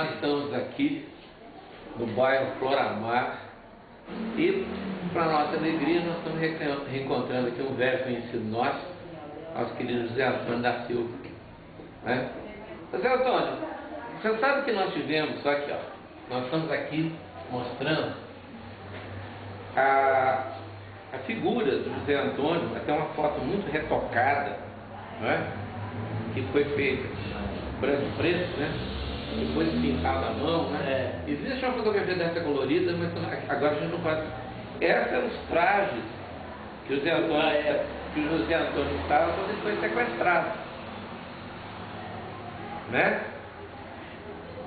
estamos aqui no bairro Floramar e, para nossa alegria, nós estamos reencontrando aqui um velho conhecido nosso, nosso querido José Antônio da Silva. Né? José Antônio, você sabe que nós tivemos, só aqui, ó, nós estamos aqui mostrando a, a figura do José Antônio, até uma foto muito retocada, né? que foi feita e preto, né? Depois pintada a mão. Né? É. Existe uma fotografia dessa colorida, mas agora a gente não pode. Esses são os trajes que o José Antônio, é. que o José Antônio estava quando ele foi sequestrado. Né?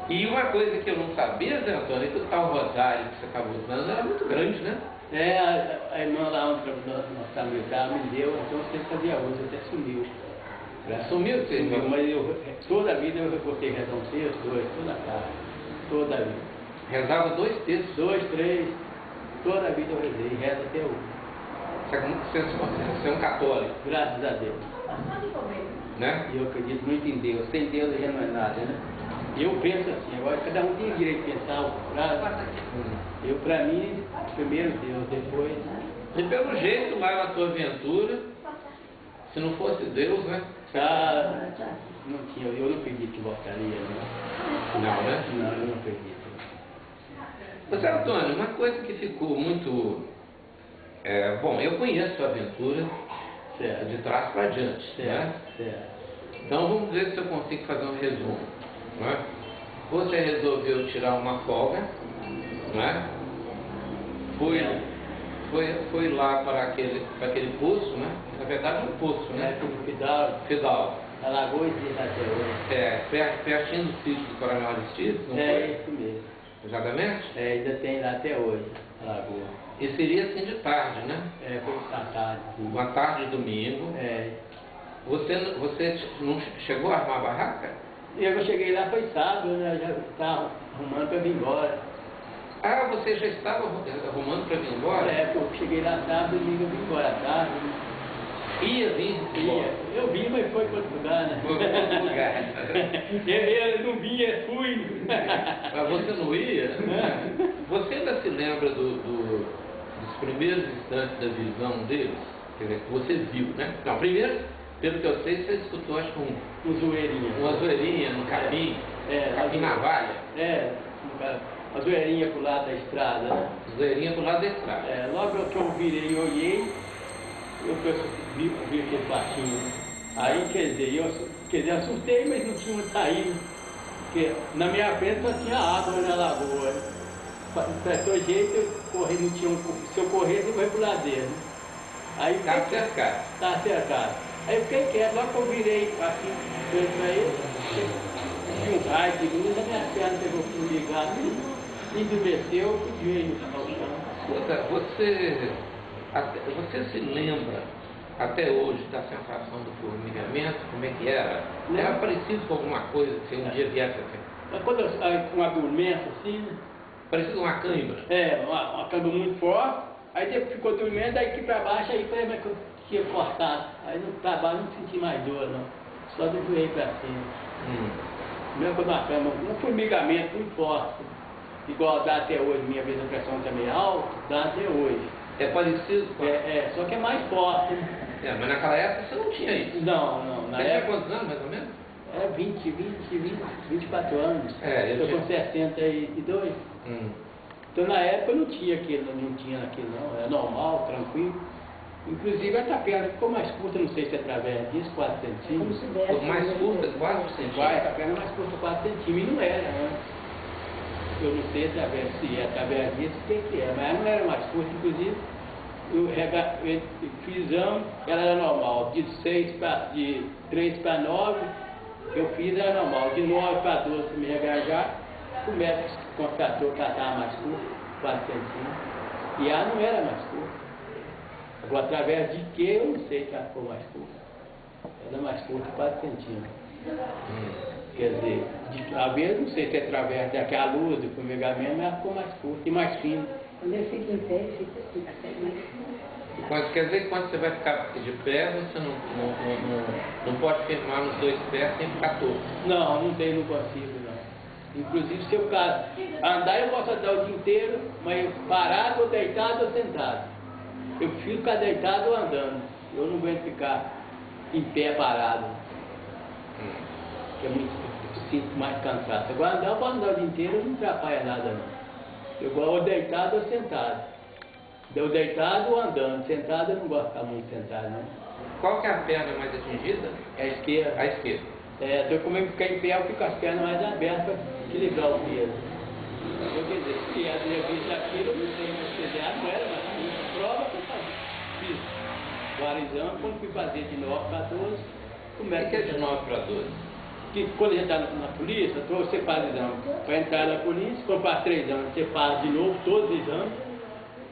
E uma coisa que eu não sabia, Zé Antônio, é que o tal rosário que você estava usando era muito grande, né? É, a, a irmã lá onde nós estávamos me deu, então você fazia uso, até sumiu. Já sumiu, você sumiu, mas eu, toda a vida eu recortei rezar um texto, dois, toda a casa, toda a vida. Rezava dois textos? Dois, três, toda a vida eu rezei, reza até hoje. Você, você, você é um católico? Graças a Deus. Né? E eu acredito muito em Deus, sem Deus já não é nada, né? E eu penso assim, agora cada um tem direito de pensar, pra, eu para mim, primeiro Deus, depois. E pelo jeito lá na tua aventura, se não fosse Deus, né? Não tinha, eu não acredito que voltaria, né? Não, né? Não, eu não acredito. Você, Antônio, uma coisa que ficou muito. É, bom, eu conheço a aventura certo. de trás para diante. Certo, né? certo. Então vamos ver se eu consigo fazer um resumo. Né? Você resolveu tirar uma folga, né? foi, foi, foi lá para aquele, para aquele poço, né? na verdade é um poço, né? É, Fidal. Fidal. Alagoas de Itateus. É, pertinho do sítio do Coronel Aristides, não é, foi? É, isso mesmo. Exatamente? É, ainda tem lá até hoje, Alagoas. E seria assim de tarde, né? É, foi à tarde. Uma tarde de domingo. É. Você, você não chegou a armar a barraca? Eu cheguei lá, foi sábado, né? Já estava arrumando para vir embora. Ah, você já estava arrumando para vir embora? É, eu cheguei lá sábado, domingo eu vim embora tarde. Ia vir? Ia. Eu vim, mas foi para outro lugar, né? Foi para outro lugar. eu, não vinha, fui. Mas você não ia? Você ainda se lembra do, do, dos primeiros instantes da visão deles? Quer dizer, você viu, né? Não, primeiro, pelo que eu sei, você escutou, acho que um, um zoeirinha. Uma zoeirinha no capim, é, capim navalha. É, uma zoeirinha pro lado da estrada, né? Zoeirinha pro lado da estrada. É, logo que eu virei e olhei, eu vi, vi aquele baixinho. Aí, quer dizer, eu quer dizer, assustei, mas não tinha onde sair. Porque na minha frente só tinha água na lagoa. Prestou jeito, eu corri, não tinha um, se eu corresse, eu ia pro ladeiro. Aí tá cercado. Tá cercado. Aí eu fiquei quieto, logo que eu virei assim, frente pra ele, vi um raio de luz, a minha perna pegou por ligado, endureceu, ao chão. Você, você se lembra até hoje da sensação do formigamento, como é que era? Era parecido com alguma coisa que você um dia viesse a Quando eu com uma dormência assim, né? Parecido com uma cãibra? É, uma, uma cãibra muito forte, aí depois ficou dormindo, daí aqui pra baixo, aí foi tinha cortado. Aí no trabalho não senti mais dor, não. Só do joelho para cima. Hum. Mesmo quando a cama, um formigamento muito forte. Igual dá até hoje, minha vez a pressão também é alta, dá até hoje. É parecido com... É, é, só que é mais forte. É, mas naquela época você não tinha isso. Não, não. Na você época... tinha quantos anos, mais ou menos? É 20, 20, 20, 24 anos. É, eu, eu tinha... com 62. Hum. Então na época não tinha aquilo, não tinha aquilo não. Era normal, tranquilo. Inclusive a tapera ficou mais curta, não sei se é através disso, 4 centímetros. Ficou mais curta, 4 centímetros? A tapera é mais curta, 4 centímetros, e não era antes. Eu não sei através, se é através disso, o que, é, mas não era mais curta, inclusive eu, eu fiz ano, ela era normal, de, 6 pra, de 3 para 9, eu fiz era normal, de 9 para 12 para me regajar, o médico constatou que ela estava mais curta, 4 centímetros, e ela não era mais curta. Agora, através de que eu não sei que ela ficou mais curta. Ela é mais curta 4 centímetros. Hum. Quer dizer, de, a vez não sei se é através daquela luz do fumigamento, mas ela ficou mais curta e mais fina. Quando eu fico em pé, fica assim, até mais quando, quer dizer que quando você vai ficar de pé, você não, não, não, não, não pode firmar nos dois pés sem ficar torto. Não, não tem, não consigo, não. Inclusive, se eu andar, eu posso andar o dia inteiro, mas parado, ou deitado ou sentado. Eu prefiro ficar deitado ou andando. Eu não aguento ficar em pé parado. Hum. Que é eu sinto mais cansado. Agora andar, eu posso andar o dia inteiro, não atrapalha nada não. Eu gosto ou deitado ou sentado. Deu deitado ou andando. Sentado eu não gosto de ficar muito sentado, não. Qual que é a perna mais atingida? É a esquerda. A esquerda. É, então como eu ficar em pé, eu fico com as pernas mais abertas para equilibrar o peso. Eu quer dizer, se a minha vista aquilo, eu não sei, mas quer dizer, não era, mas prova que eu fiz. Guarizão, quando fui fazer de 9 para 12, como é que é de 9 para 12? Que quando a gente está na, na, polícia, você faz exame para entrar na polícia, quando faz três anos, você faz de novo todos os exames,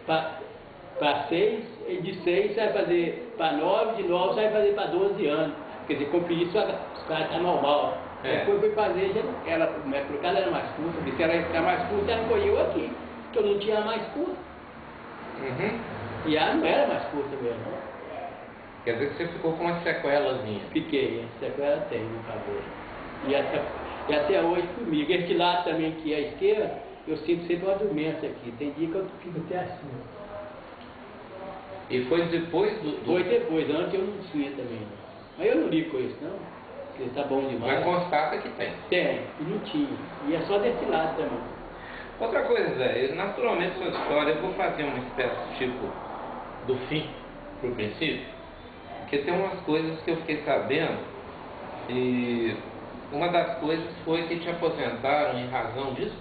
para seis, e de seis você vai fazer para nove, de nove você vai fazer para doze anos. Quer dizer, com isso os caras estão normal. É. Depois fui fazer, já, ela, por causa era mais curta, disse ela ficar mais curta, ela foi eu aqui, que eu não tinha mais curta. Uhum. E ela não era mais curta mesmo. Quer dizer que você ficou com uma sequelazinha. Fiquei, sequela tem no cabelo. E até, e até hoje comigo. Este lado também que é a esquerda, eu sinto sempre uma dormência aqui. Tem dia que eu fico até assim. E foi depois do, do... Foi depois, antes eu não tinha também. Mas eu não ligo com isso, não. Porque tá bom demais. Mas constata que tem. Tem, e não tinha. E é só desse lado também. Outra coisa, Zé, naturalmente sua história, eu vou fazer uma espécie tipo do fim pro princípio, porque tem umas coisas que eu fiquei sabendo e uma das coisas foi que te aposentaram em razão disso?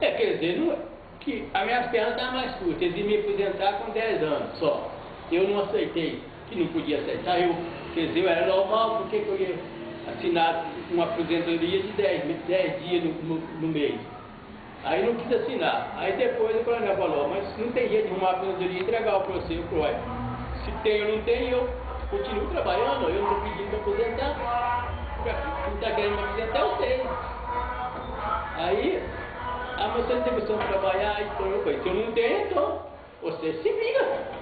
É, quer dizer, não, que as minhas pernas estavam mais curtas, eles iam me aposentar com 10 anos só. Eu não aceitei, que não podia aceitar, eu, quer dizer, eu era normal, por que eu ia assinar uma aposentadoria de 10, 10 dias no, no, no mês? Aí não quis assinar. Aí depois o coronel falou, mas não tem jeito de arrumar a aposentadoria e entregar para você, o Croy. Se tem ou não tem, eu continuo trabalhando, eu não estou pedindo para aposentar não está querendo me dizer, até eu sei. Aí, a moça tem opção de trabalhar, então eu falei, se eu não tenho, então você se vira.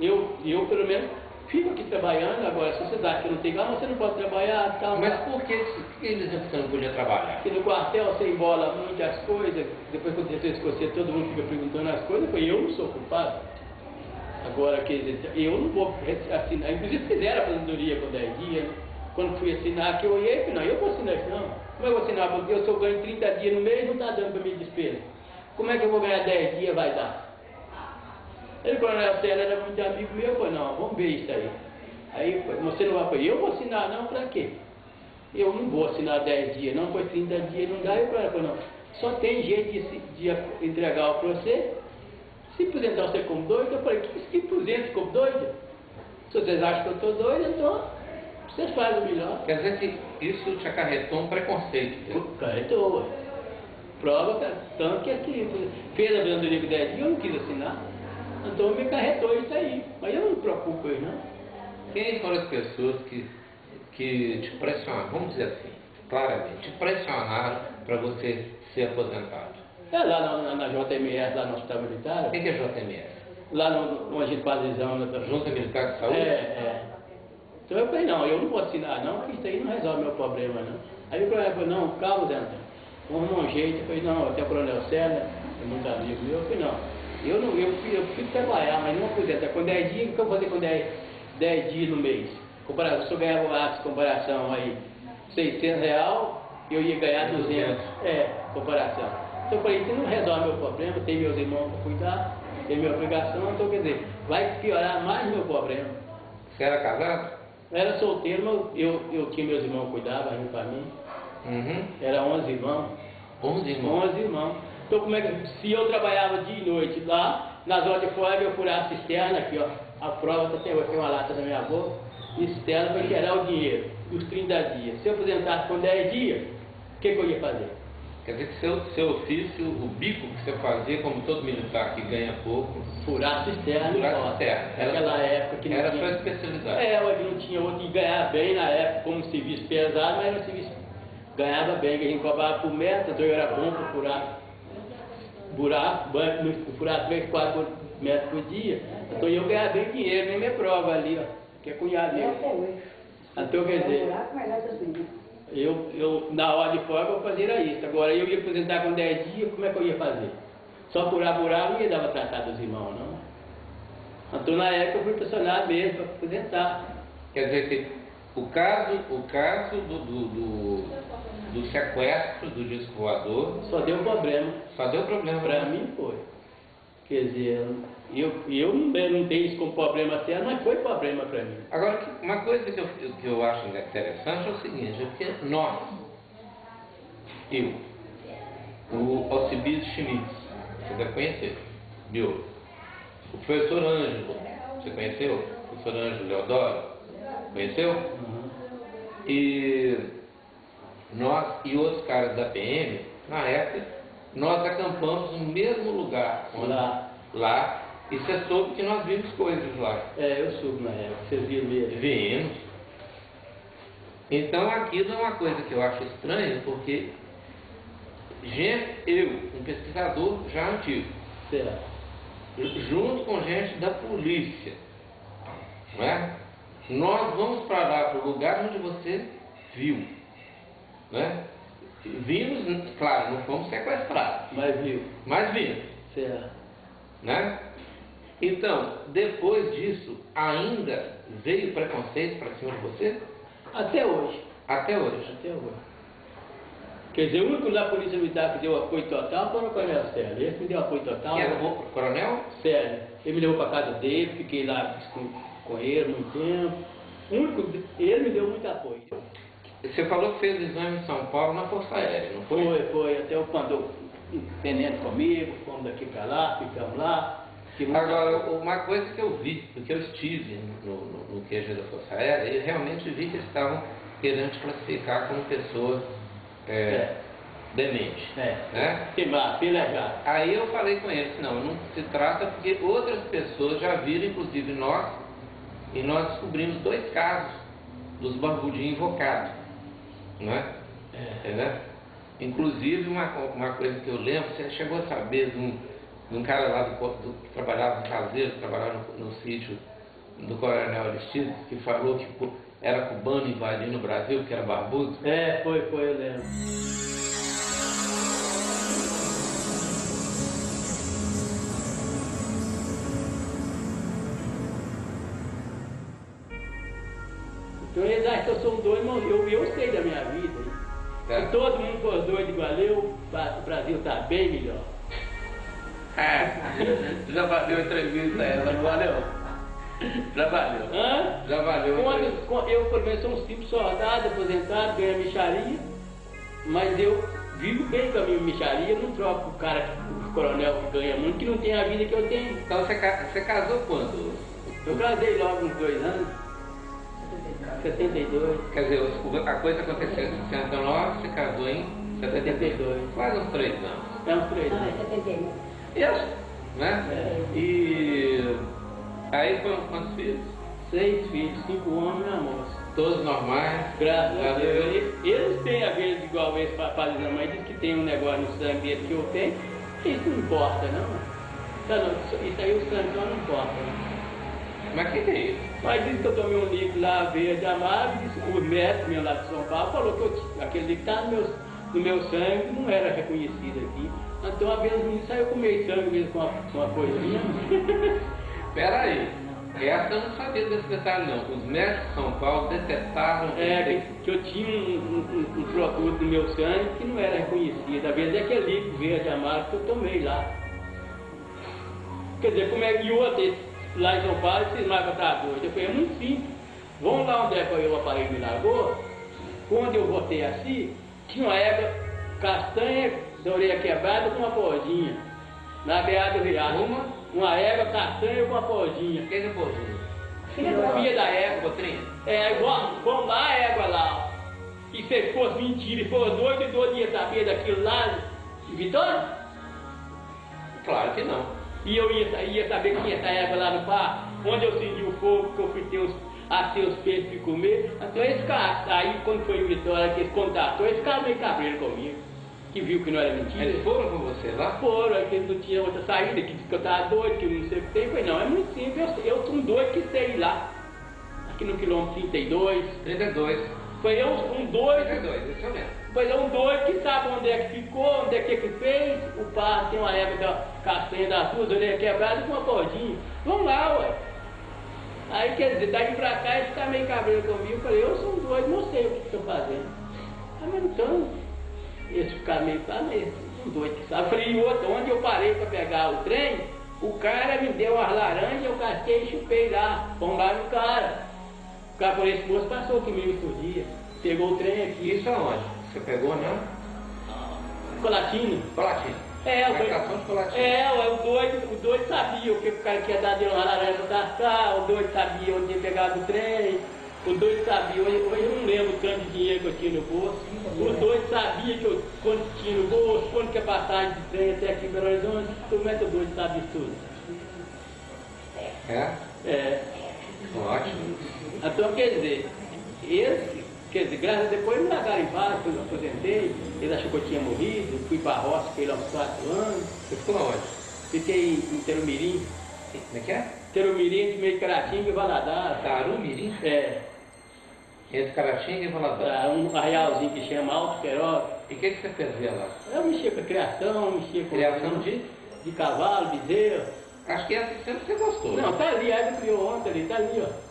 Eu, eu pelo menos, fico aqui trabalhando, agora se você dá que não tem ah, você não pode trabalhar, tal. Mas por que, por que eles você não podia trabalhar? Porque no quartel você embola muitas coisas, depois quando você fez você, todo mundo fica perguntando as coisas, eu falei, eu não sou culpado. Agora, quer dizer, eu não vou assinar, inclusive fizeram a aposentadoria com 10 dias, quando fui assinar, que eu olhei e não, eu vou assinar isso não. Como é eu vou assinar? Porque eu sou ganho 30 dias no mês, não está dando para minha despesa. Como é que eu vou ganhar 10 dias, vai dar? Ele, coronel Célio, era muito amigo meu, eu falei, não, vamos ver isso aí. Aí, você não vai, eu vou assinar não, para quê? Eu não vou assinar 10 dias, não, foi 30 dias, não dá. Eu falei, não, só tem jeito de, de entregar para você. Se aposentar você como doido, eu falei, que, que aposenta como doido? Se vocês acham que eu estou doido, então vocês fazem o melhor. Quer dizer que isso te acarretou um preconceito. Acarretou. Prova tanto que aqui fez a vendadoria de 10 dias, eu não quis assinar. Então me acarretou isso aí. Mas eu não me preocupo com isso, não. Quem foram as pessoas que, que te pressionaram, vamos dizer assim, claramente, te pressionaram para você ser aposentado? É lá na, na, na JMS, lá no Hospital Militar. O que, que é JMS? Lá no, onde a gente faz exame. Junta Militar de Saúde? É, é. Então eu falei, não, eu não vou assinar não, porque isso aí não resolve meu problema não. Aí o coronel falou, não, calma, Zé vamos arrumar um jeito. Eu falei, não, até o coronel César, é muito amigo meu, eu falei, não, eu não, eu, eu preciso trabalhar, mas não aposenta. Com 10 dias, o que eu vou fazer com 10, 10 dias no mês? Comparação, se eu ganhava lá, comparação aí, 600 real, eu ia ganhar 200, é, comparação. Então eu falei, isso não resolve meu problema, tem meus irmãos para cuidar, tem minha obrigação, então quer dizer, vai piorar mais meu problema. Você era casado? Eu era solteiro, mas eu, eu tinha meus irmãos que cuidavam para mim. Uhum. Era 11 irmãos. 11 irmãos? 11 irmãos. Então, como é que, se eu trabalhava dia e noite lá, nas horas de fora eu furava a cisterna aqui, ó. A prova tá até hoje, tem uma lata na minha boca, cisterna para gerar o dinheiro, dos 30 dias. Se eu aposentasse com 10 dias, o que, que eu ia fazer? Quer dizer que seu, seu ofício, o bico que você fazia, como todo militar que ganha pouco. Furar cisterna. Furar cisterna. Naquela época que não Era tinha, sua especialidade. É, hoje não tinha outro que ganhar bem na época, como serviço pesado, mas era um serviço ganhava bem, que a gente cobrava por metro, então eu era bom para furar buraco, banco, furar 3, 4 metros por dia. Então eu ganhava bem dinheiro, nem minha prova ali, ó, que é cunhado meu. Então quer dizer. Eu, eu, na hora de folga, eu fazia isso. Agora, eu ia aposentar com 10 dias, como é que eu ia fazer? Só curar buraco não ia dar para tratar dos irmãos, não. Então, na época, eu fui pressionado mesmo para aposentar. Quer dizer o caso, o caso do, do, do, do sequestro do disco voador Só deu problema. só deu problema Para mim foi. Quer dizer, eu, eu não, eu não tenho isso como problema sério, mas foi problema para mim. Agora, uma coisa que eu, que eu acho interessante é o seguinte, é porque nós, eu, o Alcibiades Schmitz, você deve conhecer, biólogo, o professor Ângelo, você conheceu? O professor Ângelo Leodoro, conheceu? E nós e outros caras da PM, na época, nós acampamos no mesmo lugar, Lá. lá e você soube que nós vimos coisas lá. É, eu soube na época, vocês viram mesmo. Vimos. Então aquilo é uma coisa que eu acho estranha, porque gente, eu, um pesquisador já antigo, Certo. junto com gente da polícia, não é? Nós vamos para lá, para o lugar onde você viu. Né? Vimos, claro, não fomos sequestrados, Mas viu. mas vimos. Certo. Né? Então, depois disso, ainda veio preconceito para cima de você? Até hoje. Até hoje. Até hoje. Quer dizer, o único da Polícia Militar que deu apoio total foi o Coronel Sérgio. Ele que me deu apoio total. Quem era o coronel? Sério. Ele me levou para casa dele, fiquei lá com, com ele muito tempo. O único, ele me deu muito apoio. Você falou que fez exame em São Paulo na Força Aérea, não foi? Foi, foi. Até eu o tenente comigo, fomos daqui para lá, ficamos lá. Agora, uma coisa que eu vi, porque eu estive no, no, no QG da Força Aérea, e realmente vi que estavam querendo te classificar como pessoa é, É. demente. É. Né? Tem lá, tem legal. Aí eu falei com eles, não, não se trata porque outras pessoas já viram, inclusive nós, e nós descobrimos dois casos dos barbudinhos invocados. Não é? É. Entendeu? Inclusive, uma, uma coisa que eu lembro, você chegou a saber de um, de um cara lá do, do- que trabalhava no caseiro, que trabalhava no, no sítio do Coronel Aristides, que falou que era cubano invadindo o Brasil, que era barbudo? É, foi, foi, eu lembro. Acham que eu sou um doido, mas eu, sei da minha vida. É. Se todo mundo for doido igual eu, o Brasil está bem melhor. Já valeu a entrevista essa, não valeu? Já valeu. Hã? Já valeu. a Quando, eu, por exemplo, sou um simples soldado, aposentado, ganho micharia, mas eu vivo bem com a minha micharia, não troco o cara, o coronel que ganha muito, que não tem a vida que eu tenho. Então você, você casou quando? Eu casei logo uns dois anos, 72, Quer dizer, a coisa aconteceu em 69, você casou em 72. 72. Quase uns três anos. é uns três Não, é anos. 71. Isso. Né? É. E aí foram quantos filhos? Seis filhos, cinco homens e uma moça. Todos normais. Graças a Deus. Deus. Eles- têm a vez igual esse papai da mãe, diz que tem um negócio no sangue dele que eu tenho. Isso não importa, não. Isso isso aí o sangue não importa. Não. Mas que que é isso? Mas diz que eu tomei um líquido lá verde amargo, o médico meu lá de São Paulo falou que eu aquele líquido estava no meu, no meu sangue, não era reconhecido aqui. Então a vez aí eu com meio sangue mesmo com uma, com uma coisinha. Pera aí. Essa eu não sabia desse detalhe não. Os médicos de São Paulo detectaram É, que, que eu tinha um, um- um produto no meu sangue que não era reconhecido. Às vezes é aquele líquido verde amargo que eu tomei lá. Quer dizer, como é que o outro, lá em São Paulo, esses marcam tá doido? Eu falei, é muito simples. Vamos lá onde é que eu aparelho me largou. Quando eu voltei assim, tinha uma égua castanha da orelha quebrada com uma podinha. Na beirada do riacho. Uma? Uma égua castanha com uma podinha. O que que é pozinho? Filha da égua. Cotrinha? É, igual, vamos lá, a égua lá. E se fosse mentira e for doido, e doido ia saber daquilo lá Vitória? Claro que não. E eu ia, ia saber que essa égua lá no bar, onde eu acendi o fogo, que eu fui ter os, assei os peixes para comer. Então esse cara, aí quando foi em Vitória que eles contatou, esse cara meio cabreiro comigo, que viu que não era mentira. Eles foram com você lá? Foram, que não tinha outra saída, que disse que eu estava doido, que eu não sei o que tem. Eu falei, não, é muito simples, eu, eu sou um doido que sei ir lá. Aqui no quilômetro 32, 32. Foi eu, um doido. É doido, isso eu lembro. Foi um doido que sabe onde é que ficou, onde é que, que fez. O par tem uma égua da castanha da sua, orelha quebrada com uma cordinha. Vamos lá, ué. Aí quer dizer, daí pra cá ele fica meio cabreiro comigo. Eu falei, eu sou um doido, não sei o que estou fazendo. Ah, mas então, esse ficar meio tá meio um doido que sabe. Eu falei, e outro, onde eu parei para pegar o trem, o cara me deu as laranjas, eu casquei e chupei lá, lá no cara. O cara por esse moço passou comigo outro dia, pegou o trem aqui. Isso aonde? Você pegou, não? Colatina. Colatina. É, o doido, é, o doido, o doido sabia o que o cara queria dar de laranja para tascar, o doido sabia onde ia pegar do trem, o doido sabia, hoje, hoje eu não lembro o tanto de dinheiro que eu tinha no bolso, o doido sabia que eu, quanto tinha no bolso, quanto que é passagem de trem até aqui em Belo Horizonte, como é que o doido sabe isso tudo? É? É, Ótimo. então quer dizer, esse, quer dizer, graças a Deus me largaram em paz, quando eu aposentei, ele achou que eu tinha morrido, fui para a roça, fiquei lá uns quatro anos, Você ficou aonde? fiquei em Terumirim, Como é que é? Terumirim de meio Caratinga e Valadares. Tarumirim? É, Entre Caratinga e Valadares. é, um arraialzinho que chama Alto Queiroz. E o que, que você fazia lá? Eu mexia com a criação, mexia com Criação de? de cavalo, bezerro. Acho que essa sempre você gostou. Não, né? tá ali, a égua criou ontem ali, tá ali, ó.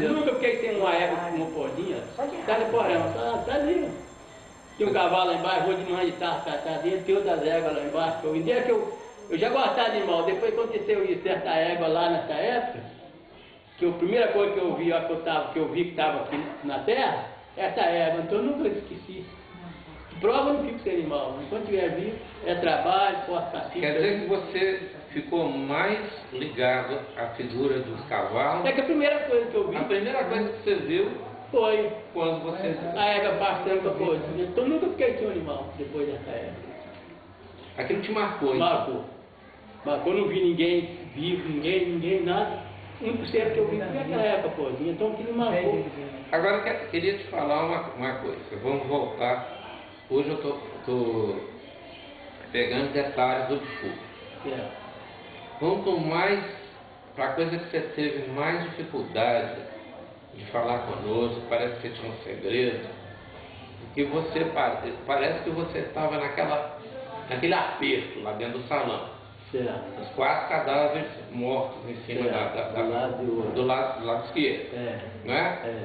Nunca fiquei tem uma égua com uma porrinha, tá no porão, tá, tá ali. Tem um cavalo lá embaixo, vou de manhã de tarde, tá, tá dentro, tem outras éguas lá embaixo. que Eu, dia que eu, eu já gostava de animal, depois que aconteceu isso, certa égua lá nessa época, que a primeira coisa que eu vi, ó, que eu, tava, que eu vi que estava aqui na terra, essa égua, então eu nunca esqueci. Prova eu não fico sem animal, enquanto tiver vivo, é trabalho, forte castigo. Quer dizer que você ficou mais ligado à figura dos cavalos. É que a primeira coisa que eu vi A primeira coisa que você viu foi quando você. a égua pastando com a coisa. Então eu nunca fiquei sem um animal depois dessa época. Aquilo te marcou, hein? Marcou. Marcou, não vi ninguém vivo, ninguém, ninguém, nada. 1% que eu vi foi aquela época, pô. Então aquilo marcou. Agora eu que- queria te falar uma, uma coisa. Vamos voltar. Hoje eu tô, tô pegando detalhes do discurso. É. Quanto mais, para a coisa que você teve mais dificuldade de falar conosco, parece que você tinha um segredo, que você pare- parece que você estava naquela, naquele aperto lá dentro do salão. Será? Os quatro cadáveres mortos em cima É, da, da- da- do lado do do lado, do lado esquerdo, É. não é? É.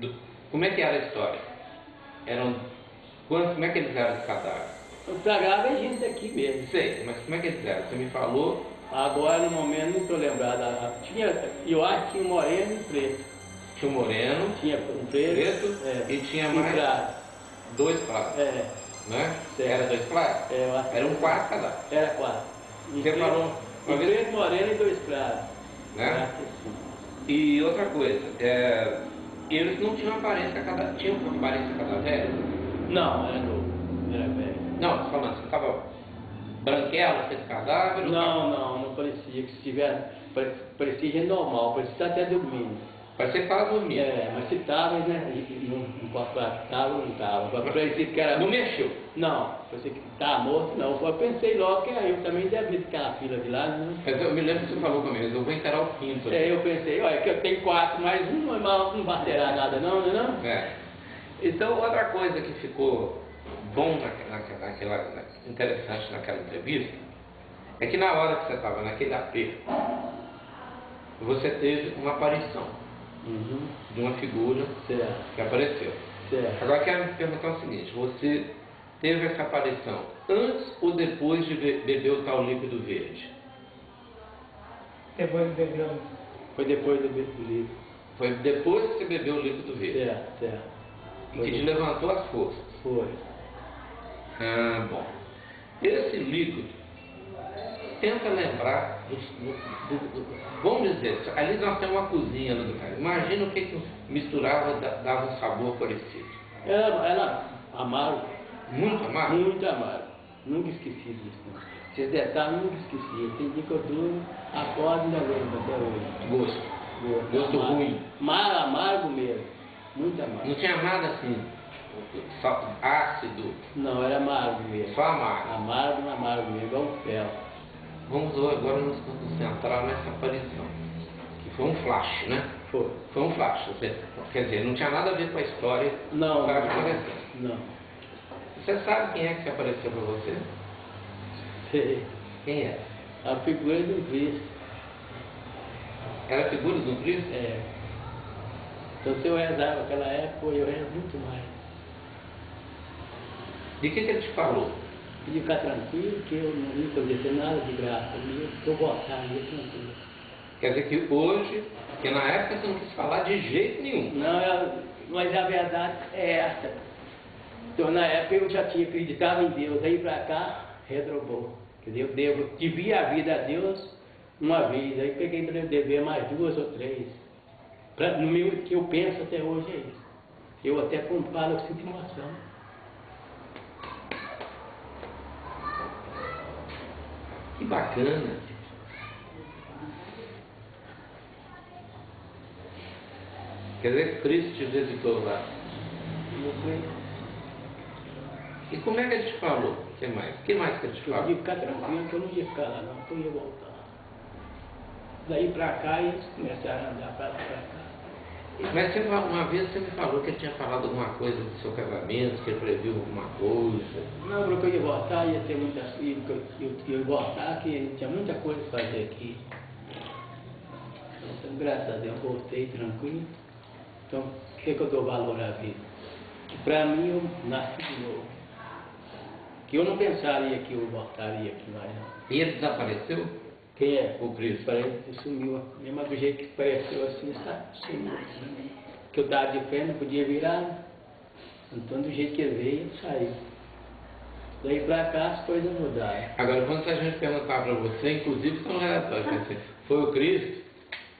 Do- como é que era a história? Eram quantos, como é que eles eram os cadáveres? Eu tragava a gente aqui mesmo. Sei, mas como é que eles eram? Você me falou, Agora, no momento, não estou lembrado. Ah, Tinha, eu acho que tinha um moreno e preto. tinha um moreno, Tinha um preto, preto é, e tinha mais claro. dois claros, É, né? Certo. Era dois claros? é, que Eram quatro cadáveres, Era quatro. E Você falou uma vez- preto, moreno e dois claros. Né? sim. E outra coisa, é, eles não tinham aparência cada, tinham aparência cadavérica? Não, era novo. Era velho. Não, falando, você estava branquela, esse cadáver? Não, não, não parecia que se pare- Parecia gente normal, parecia até dormindo. Parecia que estava dormindo. É, mas se estava, né? Não, não posso falar estava ou não estava. Parecia que era. Não mexeu. Não, parecia que estava morto, não. Só pensei logo que eu também deve vir aquela fila de lá, né? Mas eu me lembro que você falou comigo, eu vou encarar o quinto. É, eu pensei, olha, que eu tenho quatro mais um, mas não vai alterar nada não, né não? É. Então, outra coisa que ficou bom naquela, naquela, na- interessante naquela entrevista é que na hora que você estava naquele aperto, você teve uma aparição Uhum. de uma figura Certo, que apareceu. certo. Agora eu quero me perguntar o seguinte, você teve essa aparição antes ou depois de be- beber o tal líquido verde? Depois bebeu. Foi depois do do livro. Foi depois que você bebeu o líquido verde, Certo, certo. e que te levantou as forças. Foi. Ah, bom. Esse líquido, tenta lembrar do, do- do- Vamos dizer, ali nós temos uma cozinha no lugar. Imagina o que, que misturava, da- dava um sabor parecido. Era, era amargo, Muito amargo? muito amargo. Nunca esqueci disso. Não. Esses detalhes nunca esqueci. Tem dia que eu durmo, acordo ainda lembro até hoje. Gosto. Gosto, Gosto amargo. ruim. Mar, amargo mesmo. Muito amargo. Não tinha nada assim, ácido, Não, era amargo mesmo. só amargo. Amargo, amargo mesmo, igual um fel. Vamos agora nos concentrar nessa aparição, que foi um flash, né? Foi. Foi um flash. Quer dizer, não tinha nada a ver com a história Não, não. acontecendo. Não. Você sabe quem é que apareceu para você? Sei. Quem é? A figura do Cristo. Era a figura do Cristo? É. Então se eu rezava naquela época, eu rezo muito mais. De que, que ele te falou? Ficar tranquilo, que eu não vou ter nada de graça. Eu estou voltando, eu tranquilo. Quer dizer que hoje, que na época você não quis falar de jeito nenhum. Não, mas a verdade é essa. Então, na época eu já tinha acreditado em Deus, aí pra cá, retrobou. Entendeu? Devo, devia a vida a Deus uma vez, aí peguei para dever mais duas ou três. Pra, no meu, que eu penso até hoje é isso. Eu até comparo, eu sinto emoção. Que bacana. Quer dizer Cristo te visitou lá. E eu como é que ele te falou? O que mais? O que mais que ele te eu falou? ia ficar tranquilo, que eu não ia ficar lá não, que eu ia voltar. Daí pra cá, eles começaram a andar pra lá pra cá. Mas você, uma vez você me falou que ele tinha falado alguma coisa do seu casamento, que ele previu alguma coisa. Não, porque eu ia voltar, ia ter muitas filhas, eu, ia voltar, que tinha muita coisa para fazer aqui. Então, graças a Deus, voltei tranquilo. Então, o que, que eu dou valor à vida? Para mim eu nasci de novo. Que eu não pensaria que eu voltaria aqui mais não. E ele desapareceu? Quem é? O Cristo. Parece que sumiu, mesmo do jeito que apareceu assim, sabe? Sumiu. Que eu estava de pé, não podia virar. né? Então, do jeito que ele veio, ele saiu. Daí pra cá as coisas mudaram. Agora, quando a gente perguntar para você, inclusive são relatórios, foi o Cristo?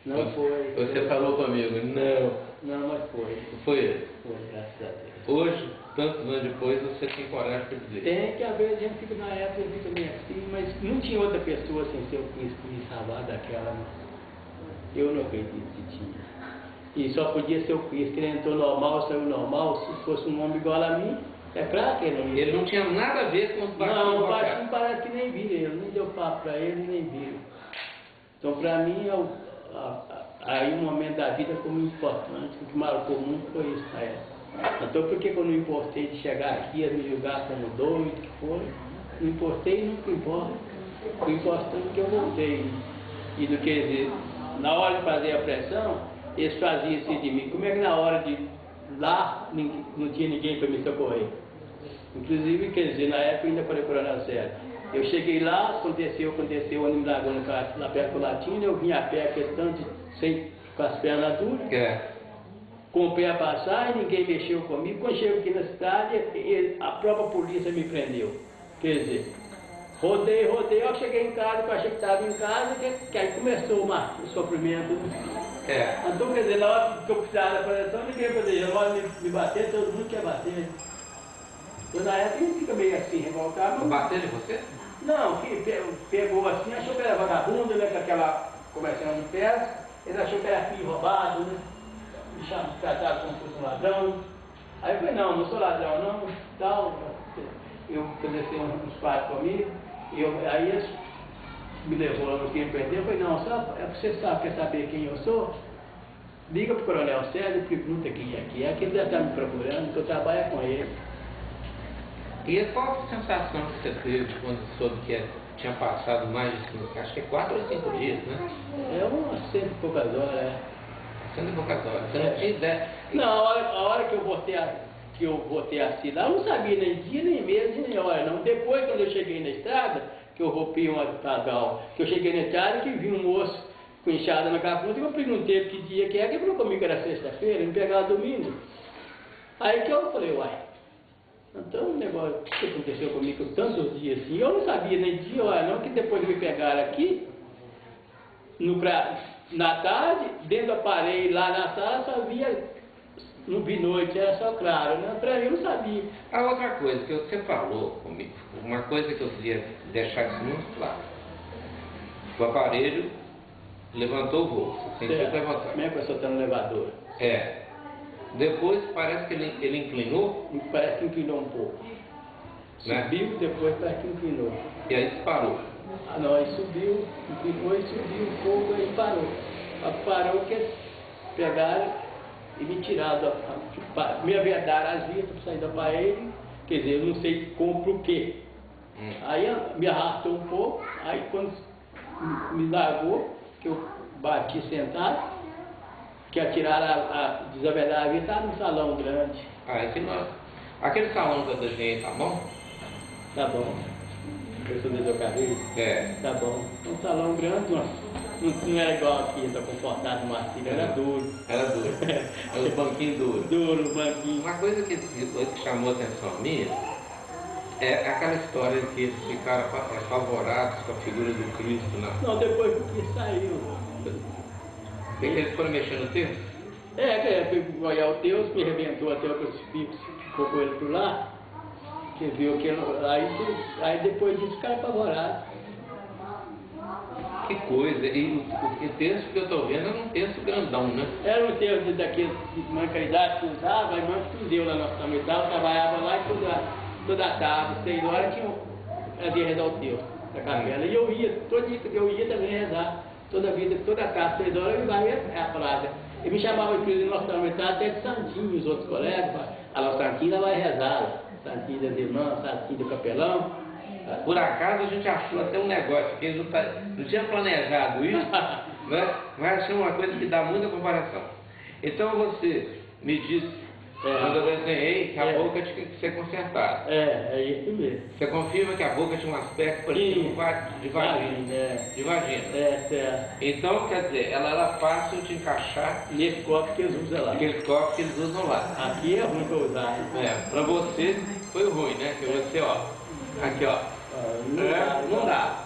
Não foi. Você falou comigo, não, Não, mas foi. foi ele. Foi, graças a Deus. Hoje, tantos anos depois, você tem coragem para dizer. Tem que às vezes a gente fica na época, fica meio assim, mas não tinha outra pessoa sem ser o Cristo que me salvar daquela. não. Eu não acredito que tinha. E só podia ser o Cristo, que ele entrou normal, saiu normal, se fosse um homem igual a mim, é claro que ele não ia. Ele não tinha nada a ver com os Não, o baixinhos baixinho parece que nem viram ele, nem deu papo para ele, nem viram. Então, para mim, é o- a- a- aí o momento da vida foi muito importante, o que marcou muito foi isso na época. Então, por que que eu não importei de chegar aqui a me julgar como doido, que foi? Não importei, nunca importa. O importante é que eu voltei. E do que dizer, na hora de fazer a pressão, eles faziam assim de mim. Como é que na hora de lá não tinha ninguém para me socorrer? Inclusive, quer dizer, na época eu ainda falei para ela sério. Eu cheguei lá, aconteceu, aconteceu, o no ca- lá perto do Latino, eu vim a pé aquele tanto, sem, com as pernas duras, É. comprei a passagem, ninguém mexeu comigo. Quando chego aqui na cidade, a própria polícia me prendeu. Quer dizer, rodei, rodei, eu cheguei em casa, eu achei que estava em casa, que, que aí começou o, mar- o sofrimento. É. Então, quer dizer, na hora que eu precisava da proteção, ninguém poderia. Na hora de me, me bater, todo mundo quer bater. Eu, na época, ele fica meio assim, revoltado. mas- Bater em você? Não, que pe- pegou assim, achou que era vagabundo, né, com aquela comerciante de pés. Ele achou que era filho roubado, né? Me tratava como se fosse um ladrão. Aí eu falei, não, não sou ladrão, não, tal. Eu comecei uns quatro comigo, e eu, aí eles me levou lá no que prendeu, eu falei, não, só, é, você sabe, quer saber quem eu sou? Liga pro Coronel Sérgio e pergunta quem é que é, que ele deve estar me procurando, que eu trabalho com ele. E qual a sensação que você teve quando soube que é- tinha passado mais de cinco, acho que é quatro ou cinco dias, né? É umas cento e poucas horas, é. Sendo invocatório. Você não a hora, a hora que eu botei a, que eu botei assim lá, eu não sabia nem dia, nem mês, nem hora, não. Depois, quando eu cheguei na estrada, que eu roupei uma tagal, que eu cheguei na estrada, que vi um moço com enxada na caputa, e eu perguntei que dia que é, que falou comigo que era sexta-feira, me pegava domingo. Aí que eu falei, uai, então o negócio, que aconteceu comigo tantos dias assim, eu não sabia nem dia, hora não, que depois me pegaram aqui, no, pra, na tarde, dentro do aparelho, lá na sala, só via, não vi noite, era só claro, né? Pra mim eu não sabia. A outra coisa que você falou comigo, uma coisa que eu queria deixar isso muito claro. O aparelho levantou o voo, sentiu Certo. levantar. Como é que sou no elevador? É. Depois parece que ele, ele inclinou Parece que inclinou um pouco. Né? Subiu, depois parece que inclinou. e aí disparou. Ah, não, aí subiu, e subiu um pouco, aí parou. Parou que pegaram e me tiraram, da, me vedaram as vistas para sair da parede, quer dizer, eu não sei como, por quê. Hum. Aí me arrastou um pouco, aí quando me largou, que eu bati sentado, que atiraram a, a desavedaram a vista, estava no salão grande. Ah, esse não, aquele salão que eu desenhei tá bom? Tá bom. Professor do Carreiro? É. Tá bom. Um salão grande, nossa. Não, era igual aqui, tá confortável, macio, era duro. Era duro. Era os banquinhos duros. Duro, banquinho. Uma coisa que, que chamou a atenção minha é aquela história de que eles ficaram favorados com a figura do Cristo. Né? Não, depois que saiu. Tem que eles foram mexendo no texto? É, é, foi olhar o texto, me arrebentou até o crucifixo, ficou com ele por lá. Você viu que aí, aí depois disso ficaram apavorados. Que coisa, e o, o texto que eu estou vendo era um texto grandão, né? Era um texto daquele de mancaridade que usava, a irmã que na nossa mitad, trabalhava lá e toda, toda tarde, seis horas, tinha havia rezar o texto da capela. E eu ia, todo dia eu ia também rezar, toda vida, toda tarde, seis horas, eu ia a frase. Ele me chamava, inclusive, no nosso mitad, até de Santinho, os outros colegas, a nossa Santinha vai rezar. Santinho das Irmãs, Santinho do Capelão. Por acaso a gente achou até um negócio, que não, tá, não tinha planejado isso, né? mas achou uma coisa que dá muita comparação. Então você me disse, é. quando eu desenhei, que a é. boca tinha que ser consertada. É, é isso mesmo. Você confirma que a boca tinha um aspecto parecido de vagina. É. De vagina. É, certo. Então, quer dizer, ela era fácil de encaixar. Nesse copo que eles usam lá. Aquele copo que eles usam lá. Aqui é ruim para usar. É, para você foi ruim, né? Que você, ó, aqui, ó. Ah, não, é, dá, não dá.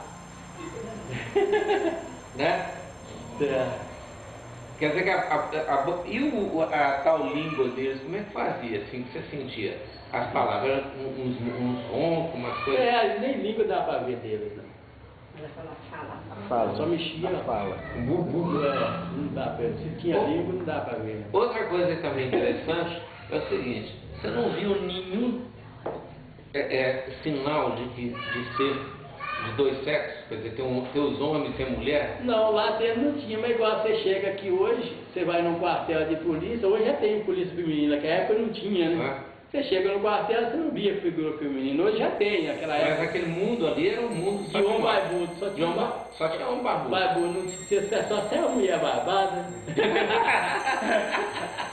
né? É. Quer dizer que a, a, a, e o, a, tal língua deles, como é que fazia, assim, que você sentia? As palavras, uns, uns roncos, umas coisas... É, nem língua dá para ver deles, né? Fala. Só mexia. Fala. Bu, é, não dá pra ver. Se tinha língua, não dá para ver. Outra coisa também interessante é o seguinte, você não viu nenhum é, é, sinal de, de, de ser de dois sexos? Quer dizer, tem, um, tem os homens, tem mulher? Não, lá dentro não tinha, mas igual você chega aqui hoje, você vai num quartel de polícia, hoje já tem polícia feminina, que a época não tinha, né? É. Você chega no quartel, você não via figura feminina, hoje já tem, aquela época. Mas aquele mundo ali era um mundo de homem barbudo, só tinha, homem, só tinha homem barbudo. Barbudo, não tinha, só tinha uma mulher barbada.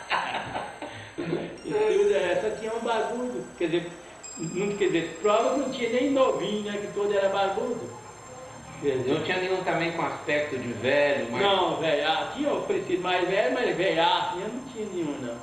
tudo, é, só tinha um barbudo. Quer dizer, não, quer dizer, prova que não tinha nem novinho, né? Que todo era barbudo. Não tinha nenhum também com aspecto de velho, mas... Não, velho, ah, tinha o preciso mais velho, mas velho, ah, eu não tinha nenhum, não.